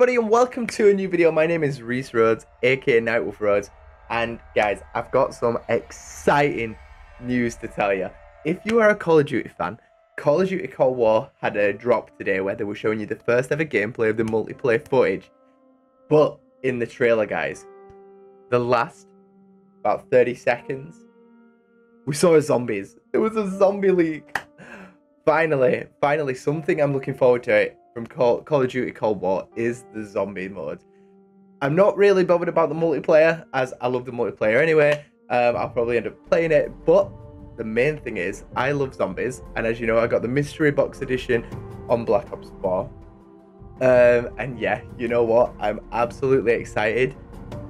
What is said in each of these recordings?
Everybody and welcome to a new video. My name is Reese Rhodes, aka Nightwolf Rhodes. And guys, I've got some exciting news to tell you. If you are a Call of Duty fan, Call of Duty Cold War had a drop today where they were showing you the first ever gameplay of the multiplayer footage. But in the trailer, guys, the last about 30 seconds, we saw zombies. There was a zombie leak. Finally, finally, something I'm looking forward to it from Call, Call of Duty Cold War is the zombie mode. I'm not really bothered about the multiplayer, as I love the multiplayer anyway. Um, I'll probably end up playing it, but the main thing is I love zombies, and as you know, I got the mystery box edition on Black Ops 4. Um, and yeah, you know what? I'm absolutely excited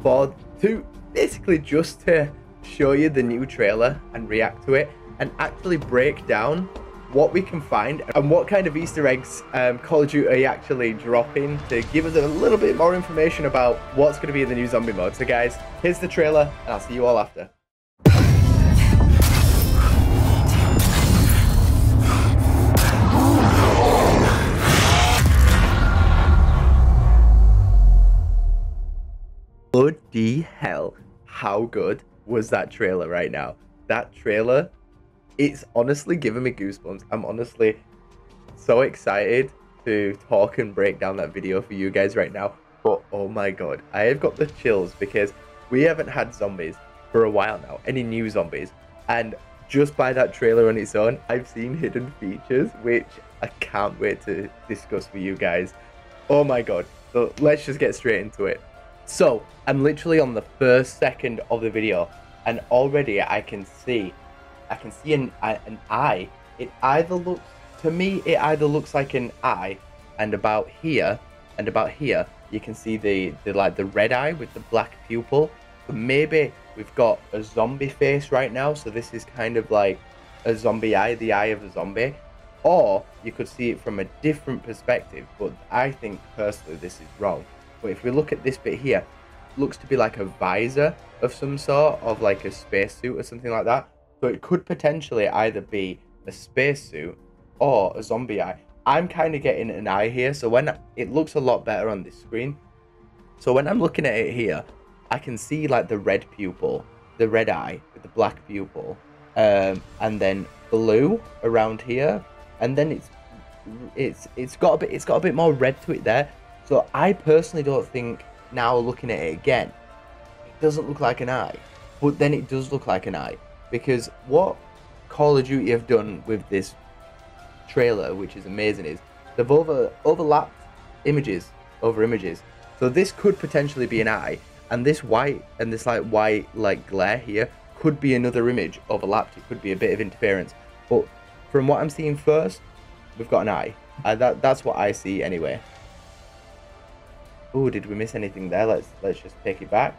for to basically just to show you the new trailer and react to it and actually break down what we can find and what kind of Easter eggs um, Call of Duty are actually dropping to give us a little bit more information about what's going to be in the new zombie mode. So guys, here's the trailer and I'll see you all after. Bloody hell, how good was that trailer right now? That trailer it's honestly giving me goosebumps. I'm honestly so excited to talk and break down that video for you guys right now. But oh my god, I have got the chills because we haven't had zombies for a while now, any new zombies. And just by that trailer on its own, I've seen hidden features which I can't wait to discuss with you guys. Oh my god. So let's just get straight into it. So I'm literally on the first second of the video and already I can see I can see an an eye. It either looks to me it either looks like an eye, and about here and about here you can see the the like the red eye with the black pupil. But maybe we've got a zombie face right now, so this is kind of like a zombie eye, the eye of a zombie. Or you could see it from a different perspective, but I think personally this is wrong. But if we look at this bit here, looks to be like a visor of some sort, of like a spacesuit or something like that. So it could potentially either be a spacesuit or a zombie eye. I'm kind of getting an eye here, so when it looks a lot better on this screen. So when I'm looking at it here, I can see like the red pupil, the red eye with the black pupil, um, and then blue around here, and then it's it's it's got a bit it's got a bit more red to it there. So I personally don't think now looking at it again, it doesn't look like an eye, but then it does look like an eye because what Call of Duty have done with this trailer, which is amazing, is they've over overlapped images over images. So this could potentially be an eye, and this white and this like white like glare here could be another image overlapped. It could be a bit of interference, but from what I'm seeing first, we've got an eye. Uh, that that's what I see anyway. Oh, did we miss anything there? Let's let's just take it back.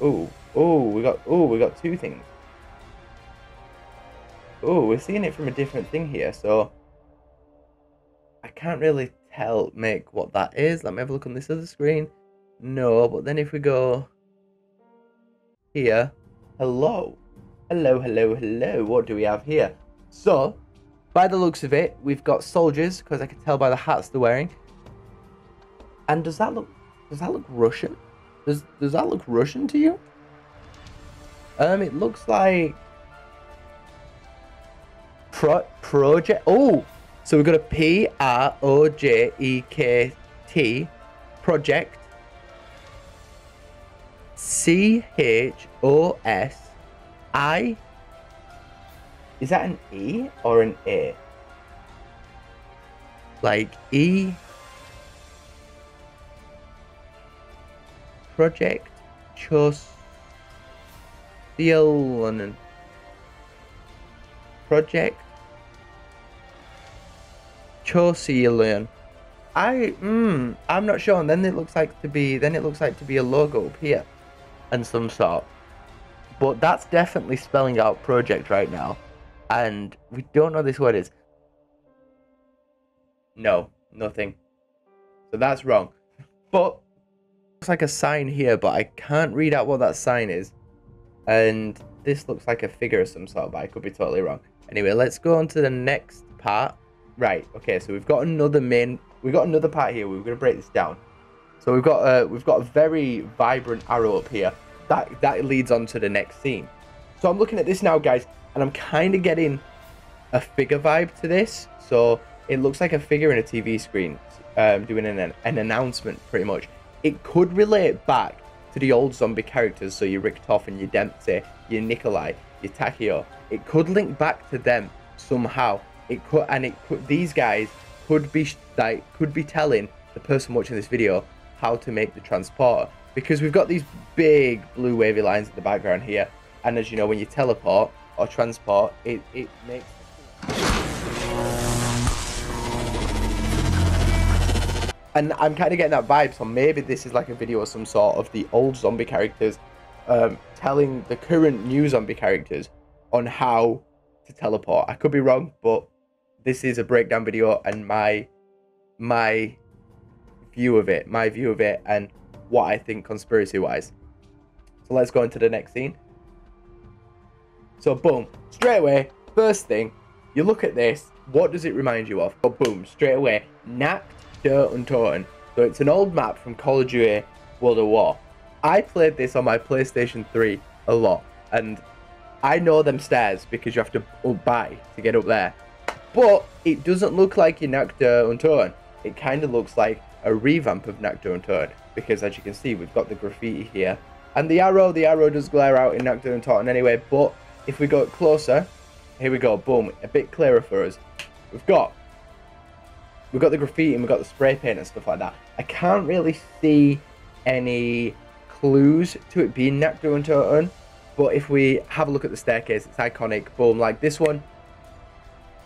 Oh, oh, we got, oh, we got two things. Oh, we're seeing it from a different thing here, so I can't really tell, make what that is. Let me have a look on this other screen. No, but then if we go here, hello, hello, hello, hello, what do we have here? So, by the looks of it, we've got soldiers, because I can tell by the hats they're wearing. And does that look, does that look Russian? Does does that look Russian to you? Um, it looks like pro project. Oh, so we've got a P R O J E K T project. C H O S I. Is that an E or an A? Like E Project Chosilanen. Project Chosilan. I mm, I'm not sure. And then it looks like to be then it looks like to be a logo up here, and some sort. But that's definitely spelling out project right now, and we don't know this word is. No, nothing. So that's wrong. But looks like a sign here, but I can't read out what that sign is. And this looks like a figure of some sort, but I could be totally wrong. Anyway, let's go on to the next part. Right, okay, so we've got another main We've got another part here. We're gonna break this down. So we've got uh, we've got a very vibrant arrow up here. That that leads on to the next scene. So I'm looking at this now, guys, and I'm kind of getting a figure vibe to this. So it looks like a figure in a TV screen um, doing an, an announcement, pretty much. It could relate back to the old zombie characters, so your Richtofen, your Dempsey, your Nikolai, your Takeo. It could link back to them somehow. It could, and it could. These guys could be like could be telling the person watching this video how to make the transporter because we've got these big blue wavy lines in the background here, and as you know, when you teleport or transport, it it makes and I'm kind of getting that vibe. So maybe this is like a video of some sort of the old zombie characters um, telling the current new zombie characters on how to teleport. I could be wrong, but this is a breakdown video and my my view of it, my view of it, and what I think conspiracy wise. So let's go into the next scene. So boom, straight away, first thing, you look at this. What does it remind you of? Oh, boom, straight away, Nacht Untoten. So it's an old map from Call of Duty World of War. I played this on my PlayStation 3 a lot, and I know them stairs because you have to buy to get up there. But it doesn't look like your Nacht der Untoten. It kind of looks like a revamp of Nacht der Untoten because as you can see, we've got the graffiti here. And the arrow, the arrow does glare out in Nacht der Untoten anyway, but if we go closer, here we go, boom, a bit clearer for us. We've got we've got the graffiti and we've got the spray paint and stuff like that. I can't really see any clues to it being Nacht and Untoten, but if we have a look at the staircase, it's iconic. Boom, like this one,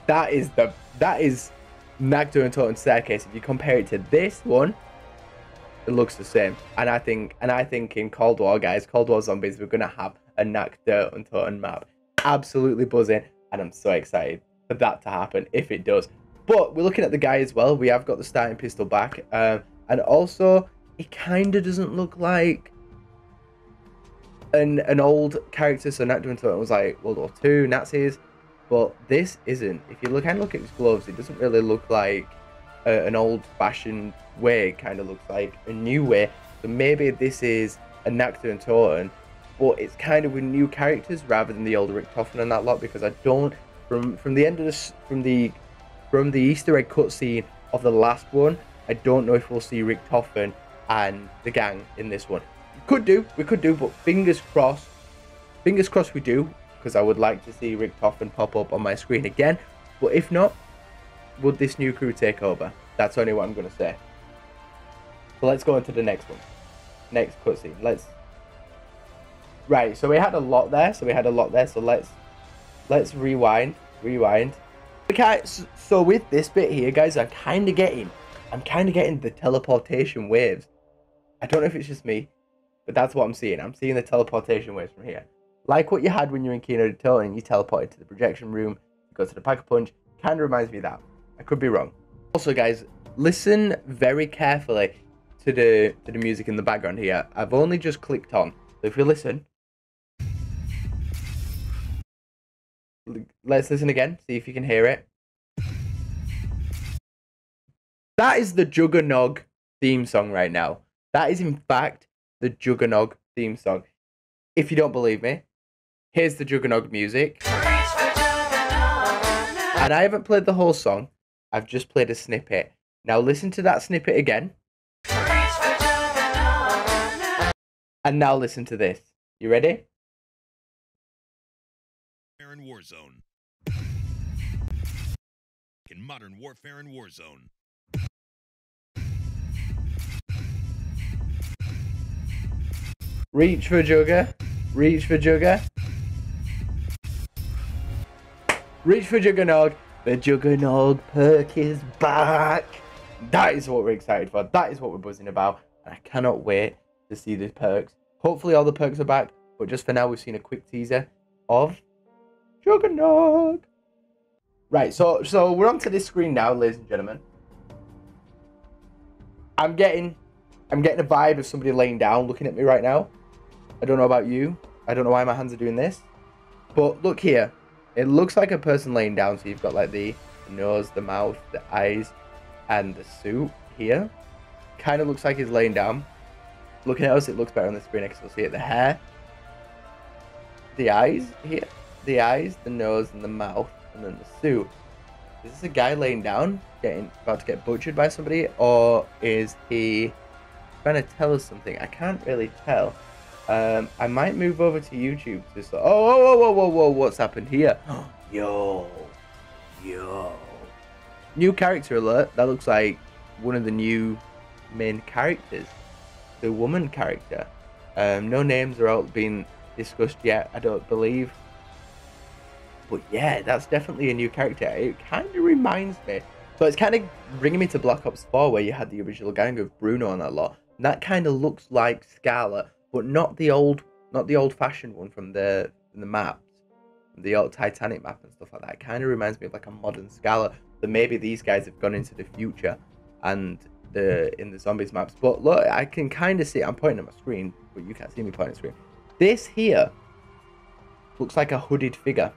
that is the that is Nacht and Untoten staircase. If you compare it to this one, it looks the same. And I think and I think in Cold War, guys, Cold War Zombies, we're gonna have a Nacht and Untoten map. Absolutely buzzing, and I'm so excited for that to happen if it does. But we're looking at the guy as well. We have got the starting pistol back. Um, and also, it kind of doesn't look like an an old character. So Untoten was like World War Two Nazis. But this isn't. If you look and look at his gloves, it doesn't really look like a, an old-fashioned way. It kind of looks like a new way. So maybe this is a Nacht der Untoten, but it's kind of with new characters rather than the old Richtofen and that lot. Because I don't from from the end of this from the from the Easter egg cutscene of the last one, I don't know if we'll see Richtofen and the gang in this one. We could do, we could do, but fingers crossed. Fingers crossed we do, because I would like to see Richtofen pop up on my screen again. But if not, would this new crew take over? That's only what I'm going to say. So let's go into the next one. Next cutscene. Let's. Right, so we had a lot there. So we had a lot there. So let's let's rewind, rewind, Okay, so with this bit here, guys, I'm kind of getting, I'm kind of getting the teleportation waves. I don't know if it's just me, but that's what I'm seeing. I'm seeing the teleportation waves from here. Like what you had when you were in Kino der and you teleported to the projection room, you go to the Pack-a-Punch, kind of reminds me of that. I could be wrong. Also, guys, listen very carefully to the to the music in the background here. I've only just clicked on. So if you listen, Let's listen again, see if you can hear it. That is the Juggernog theme song right now. That is, in fact, the Juggernog theme song. If you don't believe me, here's the Juggernog music. And I haven't played the whole song, I've just played a snippet. Now listen to that snippet again. And now listen to this. You ready? Warzone. In modern warfare and Warzone. Reach for Jugger. Reach for Jugger. Reach for Juggernog. The Juggernog perk is back. That is what we're excited for. That is what we're buzzing about. And I cannot wait to see the perks. Hopefully all the perks are back. But just for now, we've seen a quick teaser of Juggernog. Right, so so we're onto this screen now, ladies and gentlemen. I'm getting I'm getting a vibe of somebody laying down looking at me right now. I don't know about you. I don't know why my hands are doing this. But look here. It looks like a person laying down, so you've got like the nose, the mouth, the eyes. and the suit here kind of looks like he's laying down. Looking at us, it looks better on the screen. I can still see it. The hair, the eyes here, the eyes, the nose, and the mouth, and then the suit. Is this a guy laying down, getting about to get butchered by somebody, or is he trying to tell us something? I can't really tell. Um, I might move over to YouTube to so. Oh, whoa, whoa, whoa, whoa, whoa! What's happened here? Yo, yo. New character alert. That looks like one of the new main characters, the woman character. Um, no names are out being discussed yet. I don't believe. But yeah, that's definitely a new character. It kind of reminds me. So it's kind of bringing me to Black Ops 4, where you had the original gang of Bruno and that lot. And that kind of looks like Scarlett, but not the old, not the old-fashioned one from the from the maps, the old Titanic map and stuff like that. It kind of reminds me of like a modern Scarlett. So maybe these guys have gone into the future, and the in the zombies maps. But look, I can kind of see. I'm pointing at my screen, but you can't see me pointing at the screen. This here looks like a hooded figure.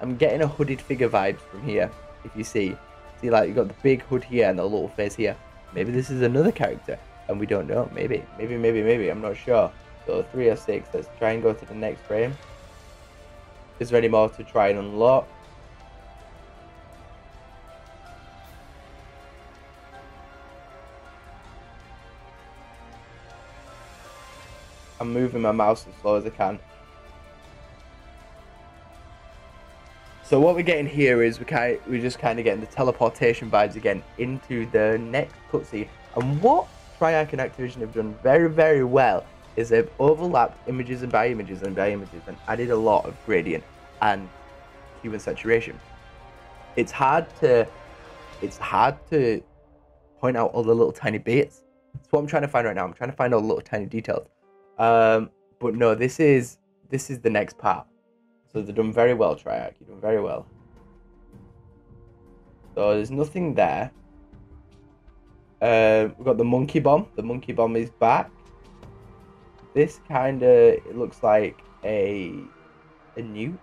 I'm getting a hooded figure vibes from here. If you see, see like you've got the big hood here and the little face here. Maybe this is another character, and we don't know. Maybe, maybe, maybe, maybe. I'm not sure. So three or six. Let's try and go to the next frame. Is there any more to try and unlock? I'm moving my mouse as slow as I can. So what we're getting here is we kind we're just kind of getting the teleportation vibes again into the next cutscene. And what Treyarch and Activision have done very very well is they've overlapped images and by images and by images and added a lot of gradient and hue and saturation. It's hard to it's hard to point out all the little tiny bits. That's what I'm trying to find right now. I'm trying to find all the little tiny details. Um, but no, this is this is the next part. So they've done very well, Treyarch. You've done very well. So there's nothing there. Uh, we've got the monkey bomb. The monkey bomb is back. This kind of it looks like a a nuke.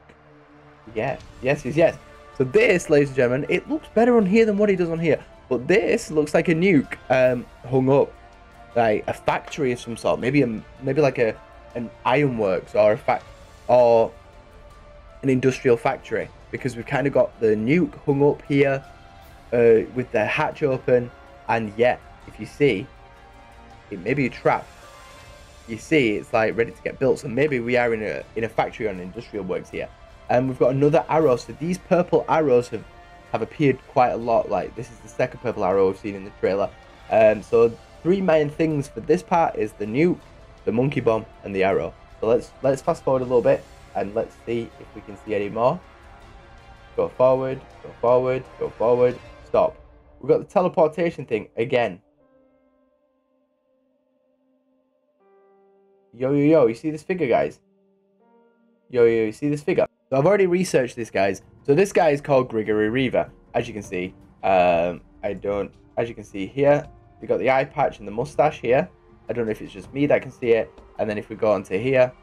Yes, Yes. Yes. Yes. So this, ladies and gentlemen, it looks better on here than what it does on here. But this looks like a nuke um, hung up like a factory of some sort, maybe a maybe like a an ironworks or a fact or an industrial factory because we've kind of got the nuke hung up here uh, with the hatch open, and yeah, if you see, it may be a trap. You see, it's like ready to get built. So maybe we are in a in a factory on industrial works here, and we've got another arrow. So these purple arrows have have appeared quite a lot. Like this is the second purple arrow we've seen in the trailer. Um, so three main things for this part is the nuke, the monkey bomb, and the arrow. So let's let's fast forward a little bit and let's see if we can see any more. Go forward, go forward, go forward, stop. We've got the teleportation thing again. Yo, yo, yo, you see this figure, guys? Yo, yo, you see this figure? So I've already researched this, guys. So this guy is called Grigori Weaver. As you can see, um, I don't, as you can see here, we got the eye patch and the mustache here. I don't know if it's just me that can see it. And then if we go onto here, we've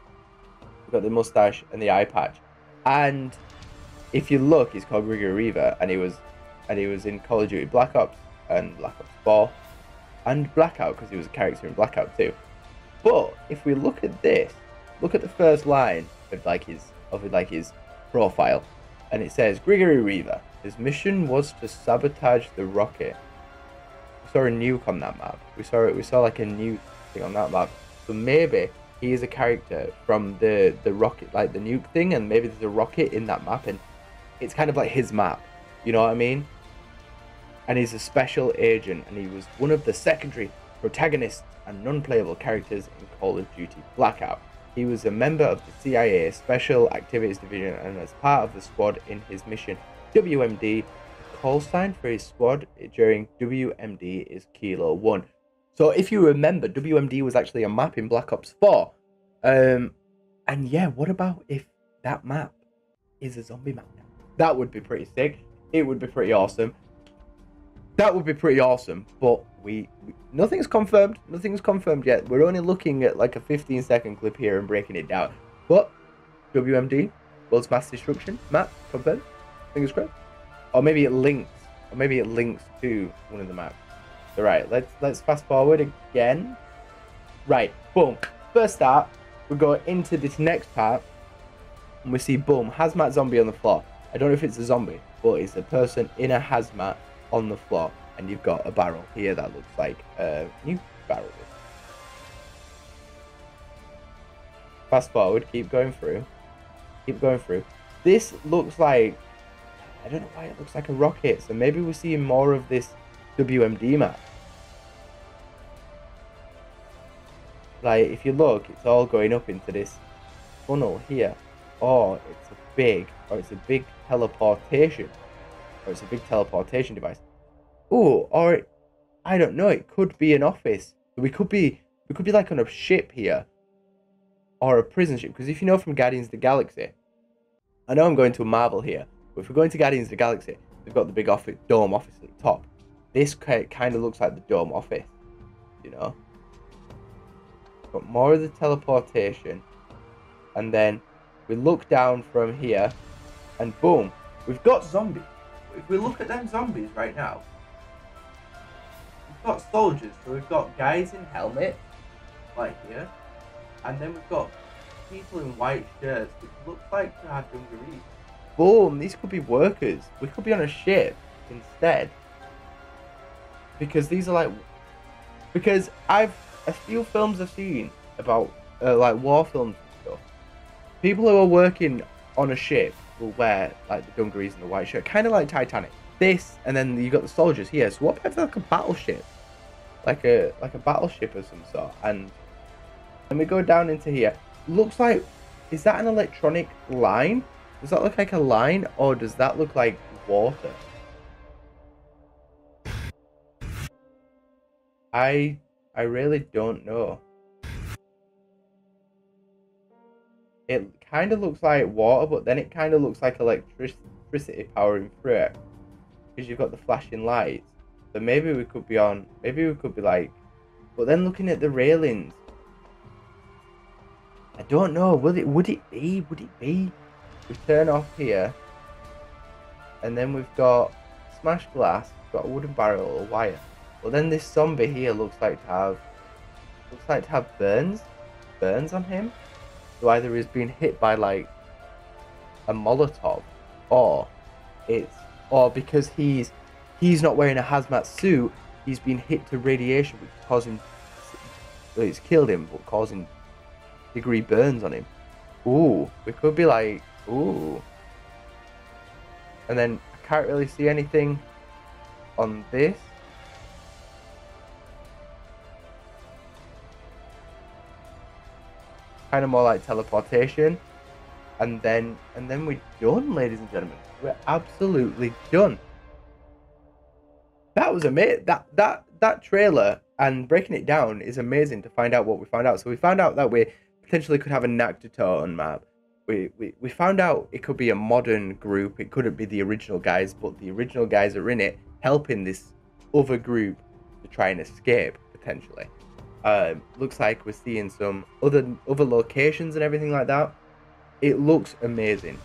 got the mustache and the eye patch. And if you look, he's called Weaver, and he was, and he was in Call of Duty Black Ops and Black Ops 4, and Blackout because he was a character in Blackout too. But if we look at this, look at the first line of like his of like his profile, and it says Grigori Weaver. His mission was to sabotage the rocket. We saw a nuke on that map. We saw it. We saw like a nuke thing on that map. So maybe he is a character from the the rocket, like the nuke thing, and maybe there's a rocket in that map, and it's kind of like his map. You know what I mean? And he's a special agent, and he was one of the secondary protagonists and non-playable characters in Call of Duty Blackout. He was a member of the CIA Special Activities Division and as part of the squad in his mission WMD. The call sign for his squad during WMD is Kilo 1. So if you remember, WMD was actually a map in Black Ops 4. Um, and yeah, what about if that map is a zombie map? That would be pretty sick. It would be pretty awesome. That would be pretty awesome, but we, we nothing's confirmed. Nothing's confirmed yet. We're only looking at like a 15 second clip here and breaking it down. But WMD, World's Mass Destruction map confirmed. Fingers crossed. Or maybe it links or maybe it links to one of the maps. Right, let's let's fast forward again. Right, boom. First start, we go into this next part, and we see boom, hazmat zombie on the floor. I don't know if it's a zombie, but it's a person in a hazmat on the floor, and you've got a barrel here that looks like a new barrel. Fast forward, keep going through, keep going through. This looks like I don't know why it looks like a rocket, so maybe we're seeing more of this WMD map. Like, if you look, it's all going up into this funnel here. Or it's a big, or it's a big teleportation. Or it's a big teleportation device. Oh, or I don't know, it could be an office. We could be, we could be like on a ship here. Or a prison ship. Because if you know from Guardians of the Galaxy, I know I'm going to a Marvel here, but if we're going to Guardians of the Galaxy, they've got the big office, dome office at the top. This kind of looks like the dome office, you know? Got more of the teleportation. And then we look down from here, and boom, we've got zombies. If we look at them zombies right now, we've got soldiers. So we've got guys in helmets, like here, and then we've got people in white shirts, which looks like to have dungarees. Boom, these could be workers. We could be on a ship instead. Because these are like, because I've a few films I've seen about uh, like war films and stuff. People who are working on a ship will wear like the dungarees and the white shirt, kind of like Titanic. This and then you got the soldiers here. So what if like a battleship, like a like a battleship of some sort? And then we go down into here. Looks like is that an electronic line? Does that look like a line or does that look like water? I I really don't know. It kind of looks like water, but then it kind of looks like electricity powering through it. Because you've got the flashing lights. So maybe we could be on, maybe we could be like, but then looking at the railings. I don't know, would it, would it be, would it be? We turn off here. And then we've got smashed glass, we've got a wooden barrel or wire. Well, then this zombie here looks like to have looks like to have burns, burns on him. So either he's been hit by like a Molotov, or it's or because he's he's not wearing a hazmat suit, he's been hit to radiation, which is causing well, it's killed him, but causing degree burns on him. Ooh, we could be like, ooh. And then I can't really see anything on this. Kind of more like teleportation, and then and then we're done, ladies and gentlemen. We're absolutely done. That was amazing. That that that trailer and breaking it down is amazing to find out what we found out. So we found out that we potentially could have a Nakatoon map. We, we, we found out it could be a modern group. It couldn't be the original guys, but the original guys are in it, helping this other group to try and escape potentially. Uh, looks like we're seeing some other other locations and everything like that. It looks amazing.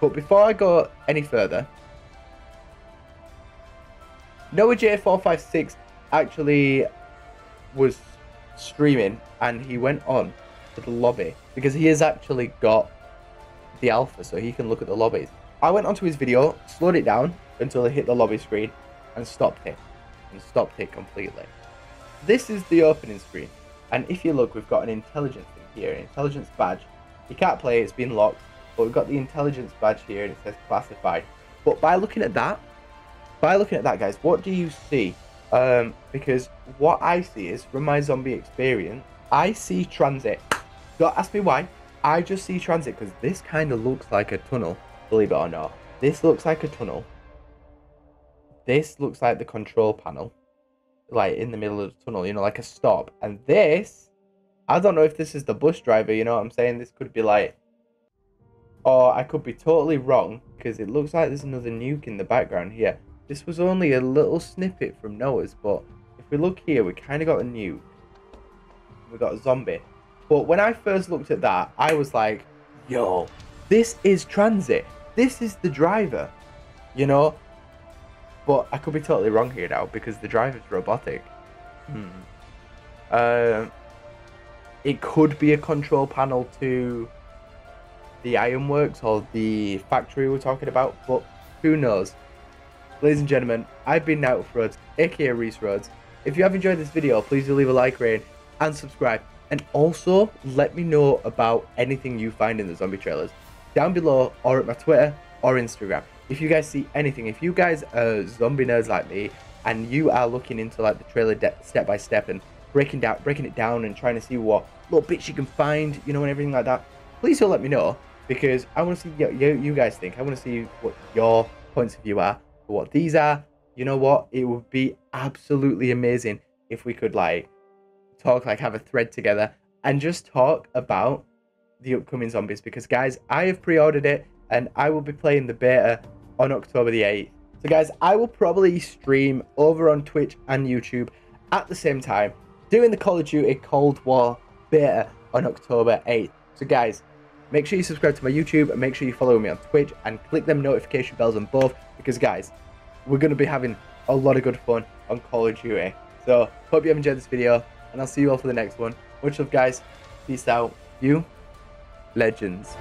But before I go any further, Noah J456 actually was streaming and he went on to the lobby because he has actually got the alpha so he can look at the lobbies. I went onto his video, slowed it down until it hit the lobby screen and stopped it. And stopped it completely. This is the opening screen. And if you look, we've got an intelligence thing here, an intelligence badge. You can't play, it's been locked, but we've got the intelligence badge here and it says classified. But by looking at that, by looking at that, guys, what do you see? Um, because what I see is, from my zombie experience, I see transit. Don't ask me why. I just see transit because this kind of looks like a tunnel, believe it or not. This looks like a tunnel. This looks like the control panel like in the middle of the tunnel, you know, like a stop. And this, I don't know if this is the bus driver, you know what I'm saying? This could be like, or I could be totally wrong because it looks like there's another nuke in the background here. This was only a little snippet from Noah's, but if we look here, we kind of got a nuke. We got a zombie. But when I first looked at that, I was like, yo, this is transit. This is the driver, you know? But I could be totally wrong here now because the driver's robotic. Hmm. Uh, it could be a control panel to the ironworks or the factory we're talking about, but who knows? Ladies and gentlemen, I've been Out Roads, aka Reese Rhodes. If you have enjoyed this video, please do leave a like, rating, and subscribe. And also, let me know about anything you find in the zombie trailers down below or at my Twitter or Instagram. If you guys see anything, if you guys are zombie nerds like me and you are looking into like the trailer step by step and breaking down, breaking it down and trying to see what little bits you can find, you know, and everything like that, please do let me know because I want to see what you, you guys think. I want to see what your points of view are, what these are. You know what? It would be absolutely amazing if we could like talk, like have a thread together and just talk about the upcoming zombies because guys, I have pre-ordered it and I will be playing the beta on October the 8th. So guys, I will probably stream over on Twitch and YouTube at the same time doing the Call of Duty Cold War beta on October 8th. So guys, make sure you subscribe to my YouTube and make sure you follow me on Twitch and click them notification bells on both because guys, we're going to be having a lot of good fun on Call of Duty. So hope you have enjoyed this video and I'll see you all for the next one. Much love guys. Peace out. You legends.